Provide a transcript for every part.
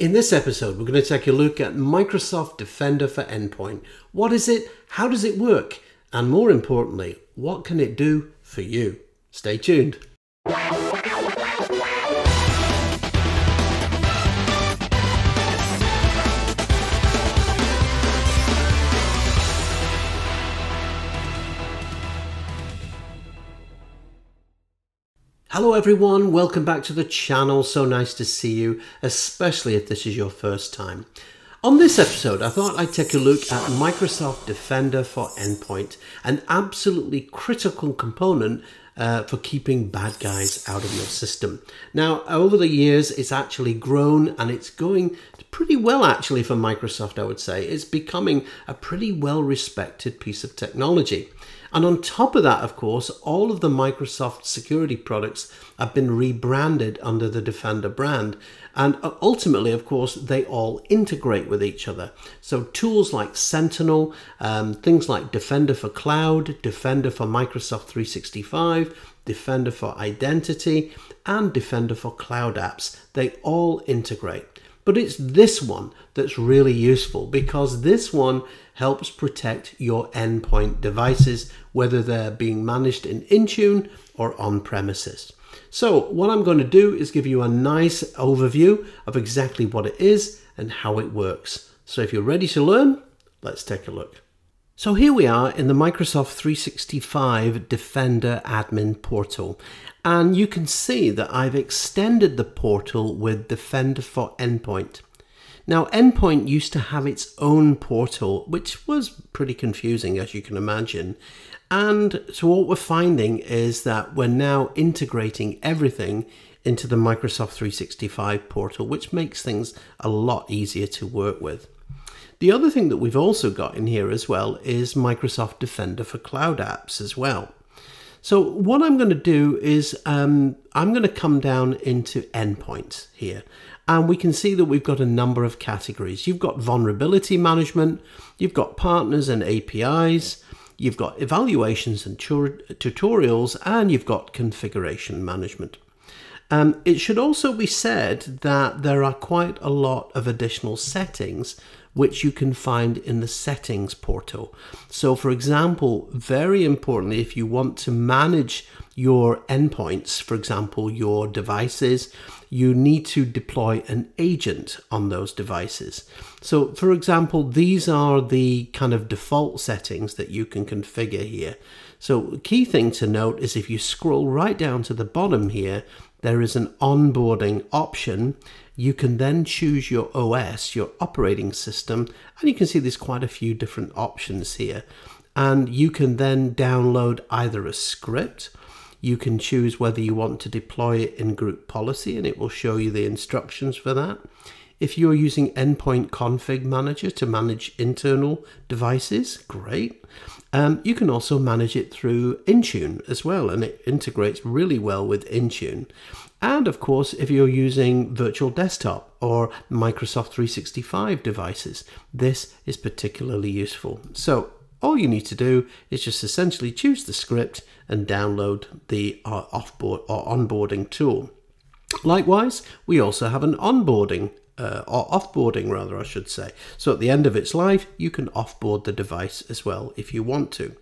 In this episode, we're going to take a look at Microsoft Defender for Endpoint. What is it? How does it work? And more importantly, what can it do for you? Stay tuned. Hello everyone, welcome back to the channel. So nice to see you, especially if this is your first time. On this episode, I thought I'd take a look at Microsoft Defender for Endpoint, an absolutely critical component uh, for keeping bad guys out of your system. Now, over the years, it's actually grown and it's going pretty well actually for Microsoft, I would say. It's becoming a pretty well respected piece of technology. And on top of that, of course, all of the Microsoft security products have been rebranded under the Defender brand. And uh, ultimately, of course, they all integrate with each other. So tools like Sentinel, um, things like Defender for Cloud, Defender for Microsoft 365, Defender for Identity, and Defender for Cloud Apps, they all integrate. But it's this one that's really useful because this one helps protect your endpoint devices, whether they're being managed in Intune or on premises. So what I'm going to do is give you a nice overview of exactly what it is and how it works. So if you're ready to learn, let's take a look. So here we are in the Microsoft 365 Defender admin portal. And you can see that I've extended the portal with Defender for Endpoint. Now, Endpoint used to have its own portal, which was pretty confusing, as you can imagine. And so, what we're finding is that we're now integrating everything into the Microsoft 365 portal, which makes things a lot easier to work with. The other thing that we've also got in here as well is Microsoft Defender for Cloud Apps as well. So what I'm going to do is um, I'm going to come down into endpoints here and we can see that we've got a number of categories. You've got vulnerability management, you've got partners and APIs, you've got evaluations and tutorials, and you've got configuration management. Um, it should also be said that there are quite a lot of additional settings which you can find in the settings portal. So for example, very importantly, if you want to manage your endpoints, for example, your devices, you need to deploy an agent on those devices. So for example, these are the kind of default settings that you can configure here. So key thing to note is if you scroll right down to the bottom here, there is an onboarding option you can then choose your OS, your operating system, and you can see there's quite a few different options here. And you can then download either a script, you can choose whether you want to deploy it in group policy and it will show you the instructions for that. If you're using Endpoint Config Manager to manage internal devices, great. Um, you can also manage it through Intune as well, and it integrates really well with Intune. And of course, if you're using virtual desktop or Microsoft 365 devices, this is particularly useful. So all you need to do is just essentially choose the script and download the uh, offboard or onboarding tool. Likewise, we also have an onboarding uh, or offboarding rather, I should say. So at the end of its life, you can offboard the device as well if you want to.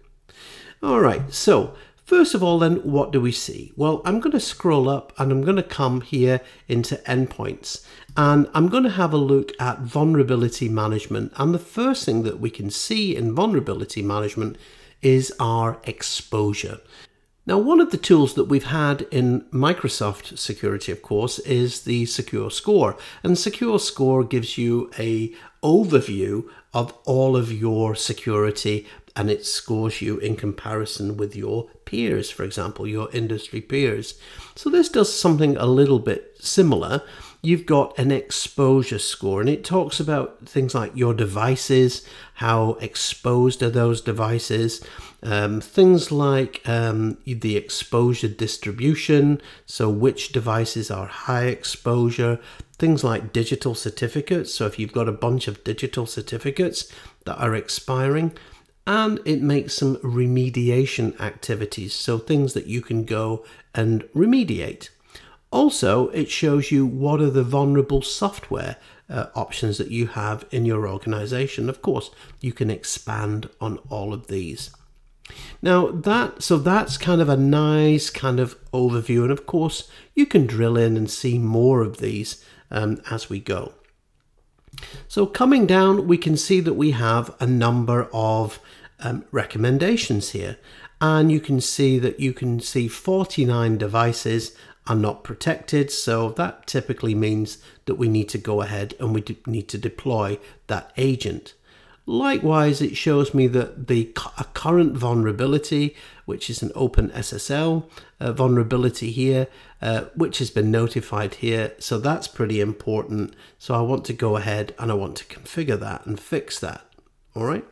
All right, so First of all then, what do we see? Well, I'm going to scroll up and I'm going to come here into endpoints and I'm going to have a look at vulnerability management. And the first thing that we can see in vulnerability management is our exposure. Now, one of the tools that we've had in Microsoft security, of course, is the Secure Score. And Secure Score gives you a overview of all of your security and it scores you in comparison with your peers, for example, your industry peers. So this does something a little bit similar. You've got an exposure score, and it talks about things like your devices, how exposed are those devices, um, things like um, the exposure distribution, so which devices are high exposure, things like digital certificates. So if you've got a bunch of digital certificates that are expiring, and it makes some remediation activities, so things that you can go and remediate. Also, it shows you what are the vulnerable software uh, options that you have in your organization. Of course, you can expand on all of these. Now that so that's kind of a nice kind of overview, and of course you can drill in and see more of these um, as we go. So coming down, we can see that we have a number of um, recommendations here, and you can see that you can see 49 devices are not protected. So that typically means that we need to go ahead and we need to deploy that agent. Likewise, it shows me that the current vulnerability, which is an open SSL uh, vulnerability here, uh, which has been notified here. So that's pretty important. So I want to go ahead and I want to configure that and fix that. All right.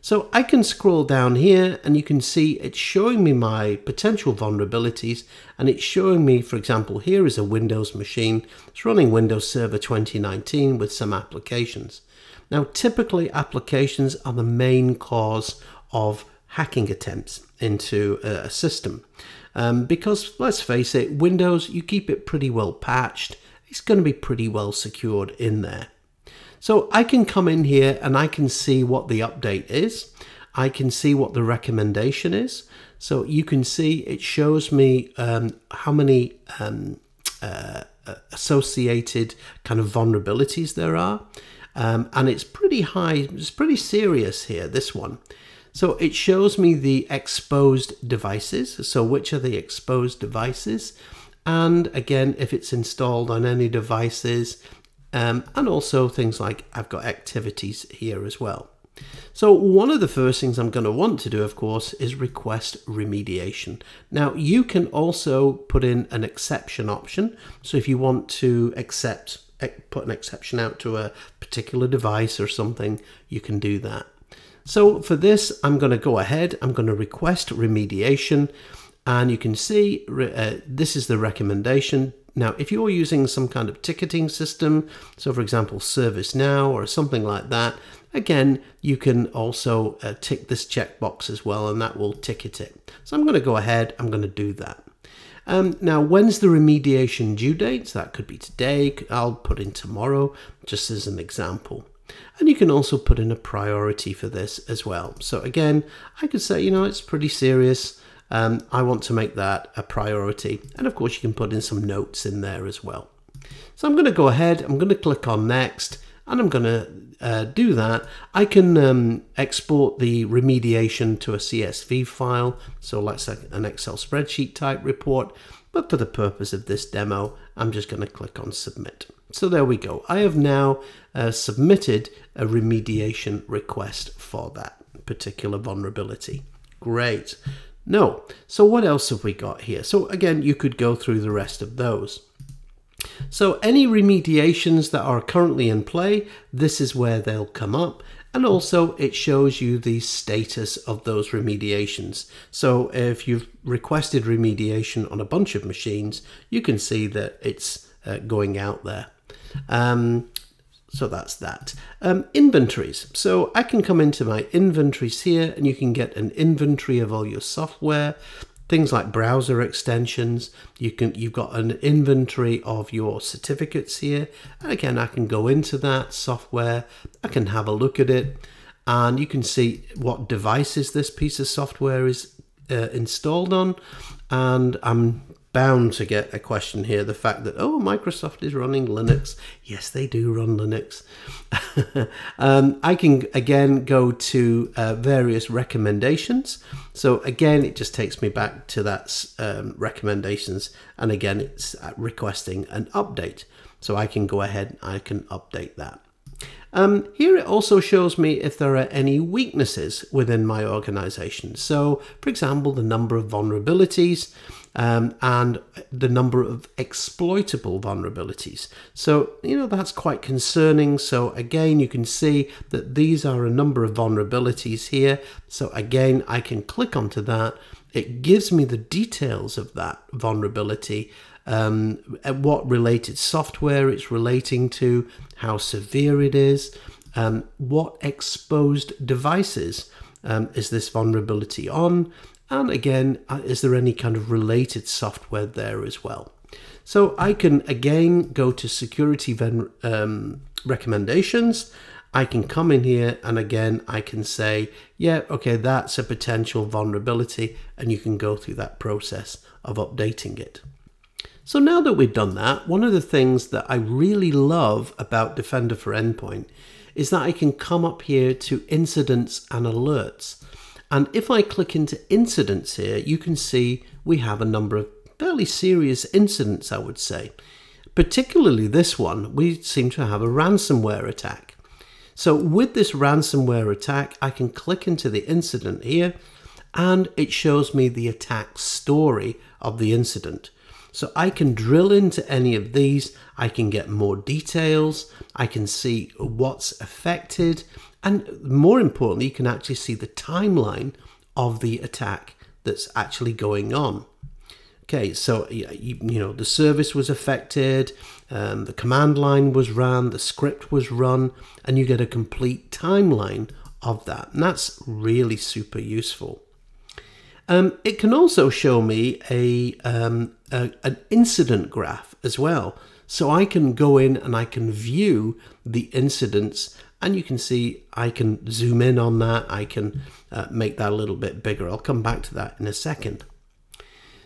So I can scroll down here and you can see it's showing me my potential vulnerabilities and it's showing me, for example, here is a Windows machine. It's running Windows Server 2019 with some applications. Now, typically applications are the main cause of hacking attempts into a system. Um, because let's face it, Windows, you keep it pretty well patched. It's going to be pretty well secured in there. So I can come in here and I can see what the update is. I can see what the recommendation is. So you can see it shows me um, how many um, uh, associated kind of vulnerabilities there are. Um, and it's pretty high, it's pretty serious here, this one. So it shows me the exposed devices. So which are the exposed devices? And again, if it's installed on any devices, um, and also things like I've got activities here as well. So one of the first things I'm going to want to do, of course, is request remediation. Now you can also put in an exception option. So if you want to accept, put an exception out to a particular device or something, you can do that. So for this, I'm going to go ahead, I'm going to request remediation and you can see uh, this is the recommendation now, if you're using some kind of ticketing system, so for example, ServiceNow or something like that, again, you can also uh, tick this checkbox as well, and that will ticket it. So I'm going to go ahead, I'm going to do that. Um, now, when's the remediation due date? So that could be today. I'll put in tomorrow, just as an example. And you can also put in a priority for this as well. So again, I could say, you know, it's pretty serious um, I want to make that a priority. And of course, you can put in some notes in there as well. So I'm going to go ahead, I'm going to click on next, and I'm going to uh, do that. I can um, export the remediation to a CSV file, so say an Excel spreadsheet type report. But for the purpose of this demo, I'm just going to click on submit. So there we go. I have now uh, submitted a remediation request for that particular vulnerability. Great. No. So what else have we got here? So again, you could go through the rest of those. So any remediations that are currently in play, this is where they'll come up. And also it shows you the status of those remediations. So if you've requested remediation on a bunch of machines, you can see that it's uh, going out there. Um, so that's that. Um, inventories. So I can come into my inventories here and you can get an inventory of all your software, things like browser extensions. You can, you've got an inventory of your certificates here. And again, I can go into that software. I can have a look at it and you can see what devices this piece of software is uh, installed on. And I'm bound to get a question here the fact that oh microsoft is running linux. Yes they do run linux. Um, i can again go to uh, various recommendations. So again it just takes me back to that um, recommendations. And again it's uh, requesting an update. So i can go ahead i can update that um, here it also shows me if there are any weaknesses within my organization. So, for example, the number of vulnerabilities um, and the number of exploitable vulnerabilities. So, you know, that's quite concerning. So, again, you can see that these are a number of vulnerabilities here. So, again, I can click onto that. It gives me the details of that vulnerability um, what related software it's relating to, how severe it is, um, what exposed devices um, is this vulnerability on, and again, uh, is there any kind of related software there as well? So I can again go to security um, recommendations, I can come in here and again I can say, yeah, okay, that's a potential vulnerability, and you can go through that process of updating it. So now that we've done that, one of the things that I really love about Defender for Endpoint is that I can come up here to incidents and alerts. And if I click into incidents here, you can see we have a number of fairly serious incidents, I would say. Particularly this one, we seem to have a ransomware attack. So with this ransomware attack, I can click into the incident here and it shows me the attack story of the incident. So I can drill into any of these, I can get more details, I can see what's affected, and more importantly, you can actually see the timeline of the attack that's actually going on. Okay, so you, you know the service was affected, um, the command line was run, the script was run, and you get a complete timeline of that. And that's really super useful. Um, it can also show me a, um, a, an incident graph as well. So I can go in and I can view the incidents and you can see I can zoom in on that. I can uh, make that a little bit bigger. I'll come back to that in a second.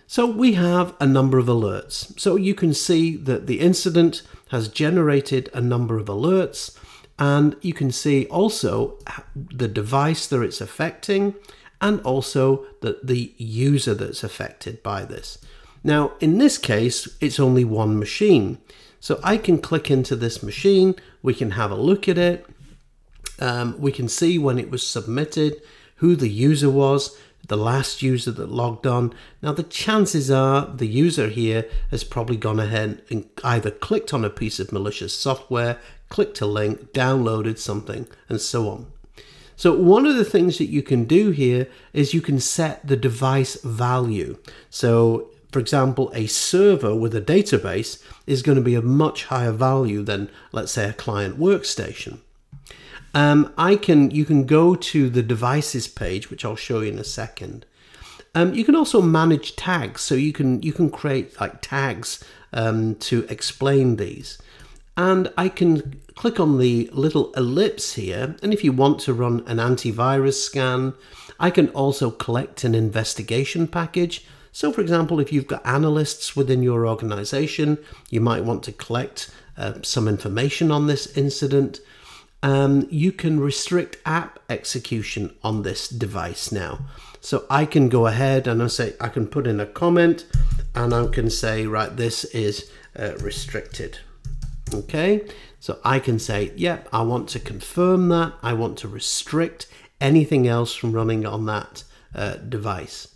So we have a number of alerts. So you can see that the incident has generated a number of alerts and you can see also the device that it's affecting and also the, the user that's affected by this. Now, in this case, it's only one machine. So I can click into this machine, we can have a look at it, um, we can see when it was submitted, who the user was, the last user that logged on. Now the chances are the user here has probably gone ahead and either clicked on a piece of malicious software, clicked a link, downloaded something, and so on. So one of the things that you can do here is you can set the device value. So for example, a server with a database is going to be a much higher value than, let's say, a client workstation. Um, I can, you can go to the devices page, which I'll show you in a second. Um, you can also manage tags, so you can you can create like tags um, to explain these. And I can click on the little ellipse here. And if you want to run an antivirus scan, I can also collect an investigation package. So for example, if you've got analysts within your organization, you might want to collect uh, some information on this incident. Um, you can restrict app execution on this device now. So I can go ahead and I say I can put in a comment and I can say, right, this is uh, restricted. Okay, so I can say, yep, I want to confirm that. I want to restrict anything else from running on that uh, device.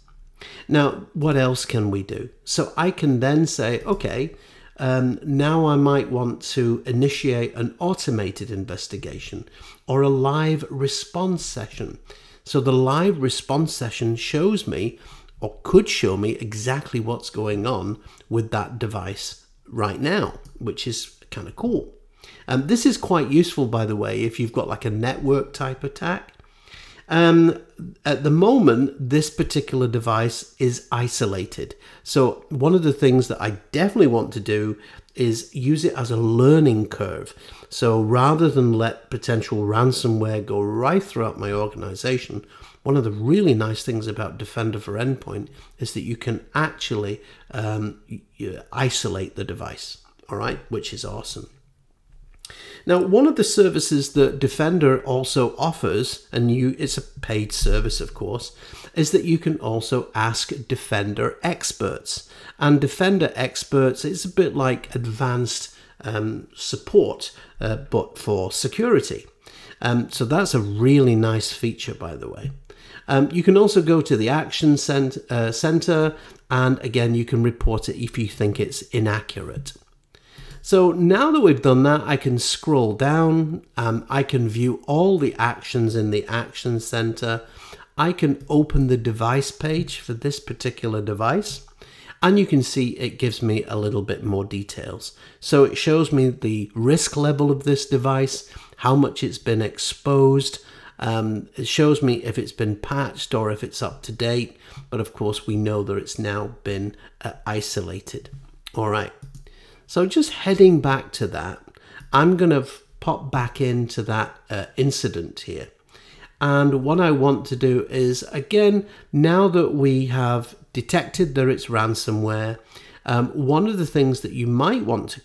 Now, what else can we do? So I can then say, okay, um, now I might want to initiate an automated investigation or a live response session. So the live response session shows me or could show me exactly what's going on with that device right now, which is kind of cool. Um, this is quite useful, by the way, if you've got like a network type attack. Um, at the moment, this particular device is isolated. So one of the things that I definitely want to do is use it as a learning curve. So rather than let potential ransomware go right throughout my organization, one of the really nice things about Defender for Endpoint is that you can actually um, isolate the device all right, which is awesome. Now, one of the services that Defender also offers, and you it's a paid service, of course, is that you can also ask Defender experts. And Defender experts is a bit like advanced um, support, uh, but for security. Um, so that's a really nice feature, by the way. Um, you can also go to the Action cent uh, Center, and again, you can report it if you think it's inaccurate. So now that we've done that, I can scroll down. Um, I can view all the actions in the Action Center. I can open the device page for this particular device. And you can see it gives me a little bit more details. So it shows me the risk level of this device, how much it's been exposed. Um, it shows me if it's been patched or if it's up to date. But of course, we know that it's now been uh, isolated. All right. So just heading back to that, I'm going to pop back into that uh, incident here. And what I want to do is, again, now that we have detected that it's ransomware, um, one of the things that you might want to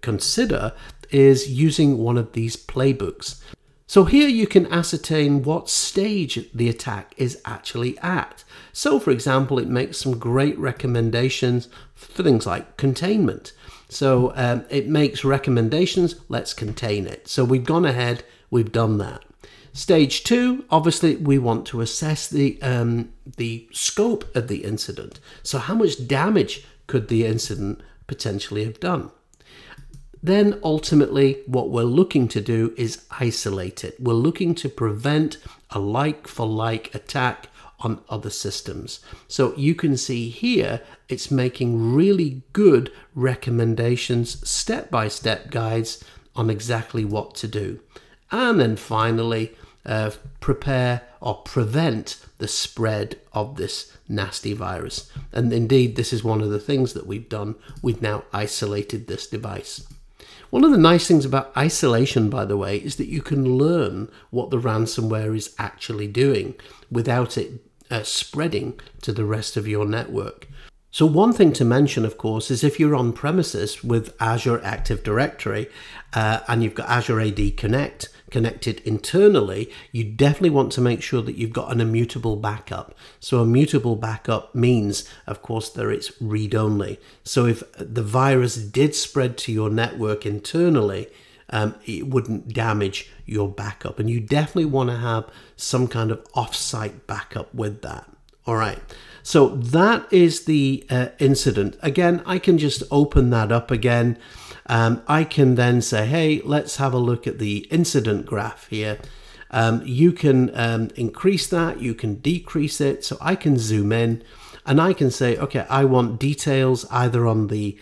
consider is using one of these playbooks. So here you can ascertain what stage the attack is actually at. So for example, it makes some great recommendations for things like containment. So um, it makes recommendations, let's contain it. So we've gone ahead, we've done that. Stage two, obviously, we want to assess the um, the scope of the incident. So, how much damage could the incident potentially have done? Then, ultimately, what we're looking to do is isolate it. We're looking to prevent a like for like attack on other systems. So you can see here, it's making really good recommendations, step by step guides on exactly what to do. And then finally, uh, prepare or prevent the spread of this nasty virus. And indeed, this is one of the things that we've done. We've now isolated this device. One of the nice things about isolation, by the way, is that you can learn what the ransomware is actually doing without it uh, spreading to the rest of your network. So, one thing to mention, of course, is if you're on premises with Azure Active Directory uh, and you've got Azure AD Connect connected internally, you definitely want to make sure that you've got an immutable backup. So, an immutable backup means, of course, that it's read only. So, if the virus did spread to your network internally, um, it wouldn't damage your backup. And you definitely want to have some kind of offsite backup with that. All right. So that is the uh, incident. Again, I can just open that up again. Um, I can then say, hey, let's have a look at the incident graph here. Um, you can um, increase that, you can decrease it. So I can zoom in and I can say, okay, I want details either on the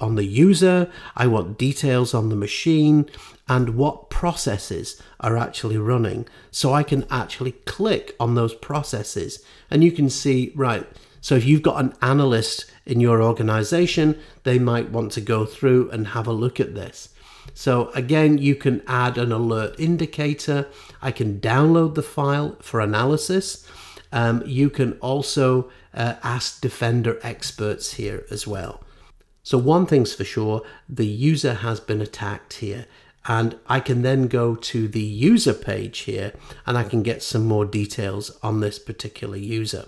on the user, I want details on the machine, and what processes are actually running. So I can actually click on those processes and you can see, right, so if you've got an analyst in your organization, they might want to go through and have a look at this. So again, you can add an alert indicator. I can download the file for analysis. Um, you can also uh, ask Defender experts here as well. So one thing's for sure, the user has been attacked here and I can then go to the user page here and I can get some more details on this particular user.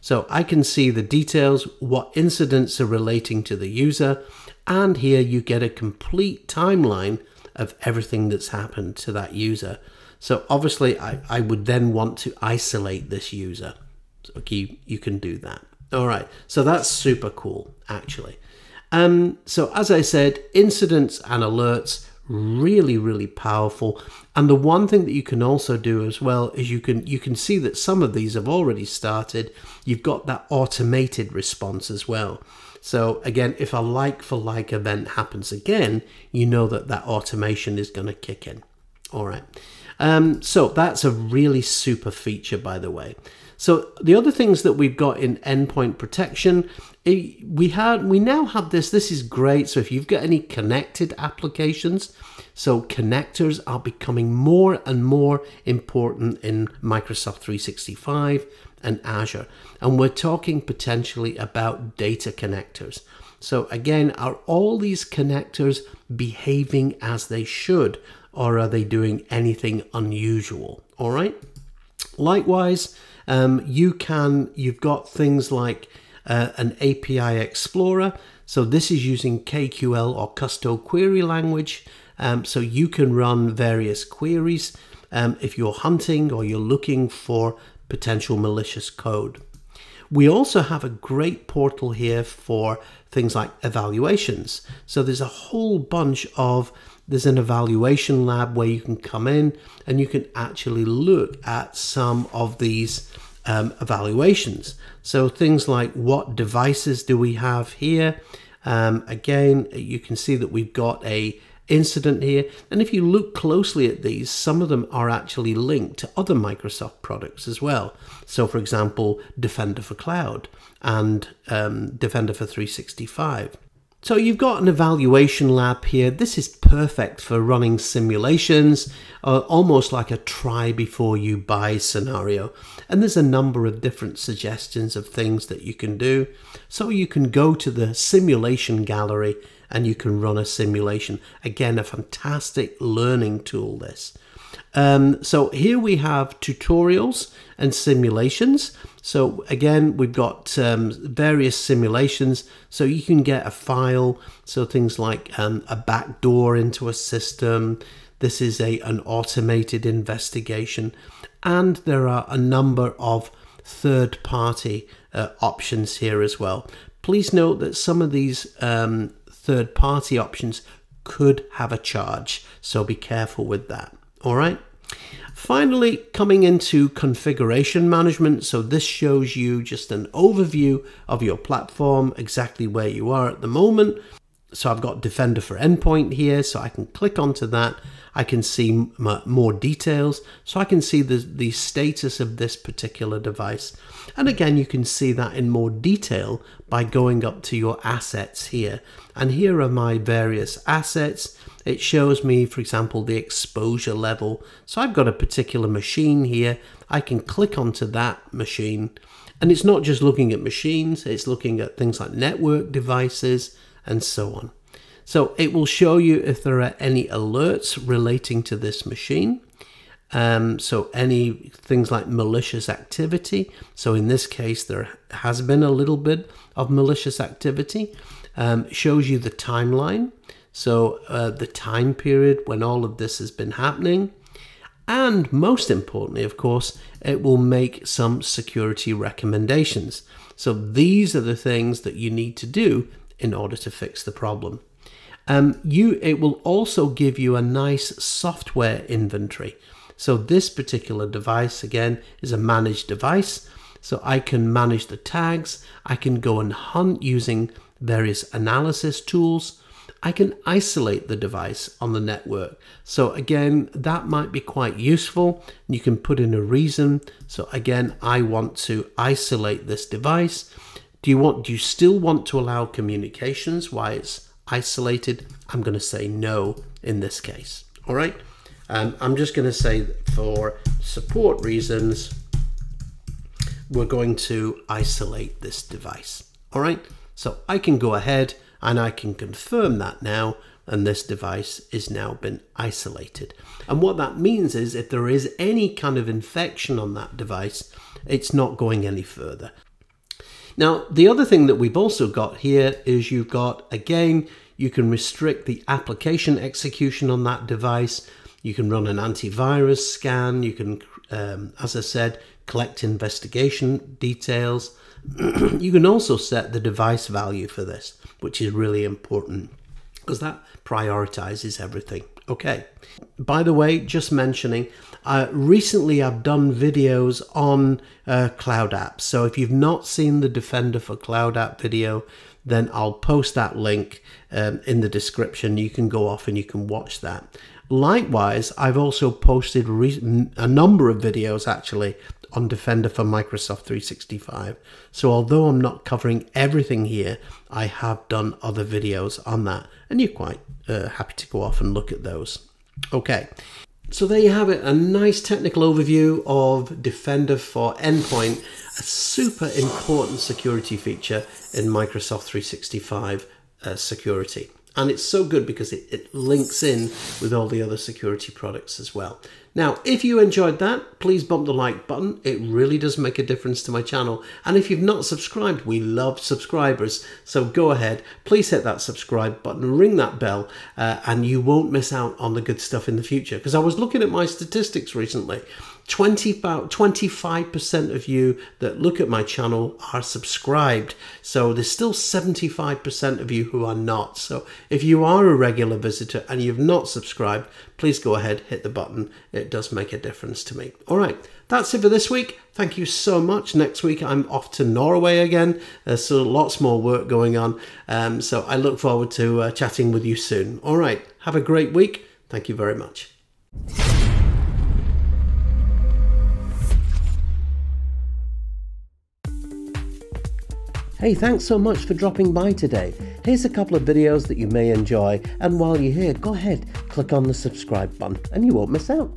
So I can see the details, what incidents are relating to the user, and here you get a complete timeline of everything that's happened to that user. So obviously I, I would then want to isolate this user. So okay, you can do that. All right, so that's super cool actually. Um, so as I said, incidents and alerts really really powerful and the one thing that you can also do as well is you can you can see that some of these have already started you've got that automated response as well so again if a like for like event happens again you know that that automation is going to kick in all right um, so that's a really super feature by the way so the other things that we've got in endpoint protection, eh, we had we now have this. This is great. So if you've got any connected applications, so connectors are becoming more and more important in Microsoft 365 and Azure. And we're talking potentially about data connectors. So again, are all these connectors behaving as they should or are they doing anything unusual? All right. Likewise, um, you can, you've got things like uh, an API Explorer. So this is using KQL or Kusto query language. Um, so you can run various queries um, if you're hunting or you're looking for potential malicious code. We also have a great portal here for things like evaluations. So there's a whole bunch of there's an evaluation lab where you can come in and you can actually look at some of these um, evaluations. So things like what devices do we have here? Um, again, you can see that we've got a incident here. And if you look closely at these, some of them are actually linked to other Microsoft products as well. So for example, Defender for Cloud and um, Defender for 365. So you've got an evaluation lab here. This is perfect for running simulations, uh, almost like a try before you buy scenario. And there's a number of different suggestions of things that you can do. So you can go to the simulation gallery and you can run a simulation. Again, a fantastic learning tool this. Um, so here we have tutorials and simulations. So again, we've got um, various simulations. So you can get a file. So things like um, a backdoor into a system. This is a an automated investigation, and there are a number of third-party uh, options here as well. Please note that some of these um, third-party options could have a charge, so be careful with that. All right. Finally, coming into configuration management. So this shows you just an overview of your platform, exactly where you are at the moment. So I've got Defender for Endpoint here, so I can click onto that. I can see more details, so I can see the, the status of this particular device. And again, you can see that in more detail by going up to your assets here. And here are my various assets. It shows me, for example, the exposure level. So I've got a particular machine here. I can click onto that machine. And it's not just looking at machines, it's looking at things like network devices and so on. So it will show you if there are any alerts relating to this machine. Um, so any things like malicious activity. So in this case, there has been a little bit of malicious activity. Um, shows you the timeline. So uh, the time period when all of this has been happening. And most importantly, of course, it will make some security recommendations. So these are the things that you need to do in order to fix the problem. Um, you, it will also give you a nice software inventory. So this particular device, again, is a managed device. So I can manage the tags. I can go and hunt using various analysis tools. I can isolate the device on the network. So again, that might be quite useful. You can put in a reason. So again, I want to isolate this device. Do you want, do you still want to allow communications while it's isolated? I'm going to say no in this case. All right. Um, I'm just going to say for support reasons, we're going to isolate this device. All right. So I can go ahead and I can confirm that now and this device is now been isolated. And what that means is if there is any kind of infection on that device, it's not going any further. Now, the other thing that we've also got here is you've got, again, you can restrict the application execution on that device. You can run an antivirus scan. You can, um, as I said, collect investigation details. You can also set the device value for this, which is really important because that prioritizes everything. Okay. By the way, just mentioning, uh, recently I've done videos on uh, Cloud Apps. So if you've not seen the Defender for Cloud App video, then I'll post that link um, in the description. You can go off and you can watch that. Likewise, I've also posted a number of videos actually on Defender for Microsoft 365. So although I'm not covering everything here, I have done other videos on that and you're quite uh, happy to go off and look at those. Okay, so there you have it, a nice technical overview of Defender for Endpoint, a super important security feature in Microsoft 365 uh, security. And it's so good because it, it links in with all the other security products as well. Now, if you enjoyed that, please bump the like button. It really does make a difference to my channel. And if you've not subscribed, we love subscribers. So go ahead, please hit that subscribe button, ring that bell, uh, and you won't miss out on the good stuff in the future. Because I was looking at my statistics recently 20, about 25% of you that look at my channel are subscribed. So there's still 75% of you who are not. So if you are a regular visitor and you've not subscribed, please go ahead, hit the button. It does make a difference to me. All right, that's it for this week. Thank you so much. Next week, I'm off to Norway again. There's so lots more work going on. Um, so I look forward to uh, chatting with you soon. All right, have a great week. Thank you very much. Hey, thanks so much for dropping by today. Here's a couple of videos that you may enjoy, and while you're here, go ahead, click on the subscribe button, and you won't miss out.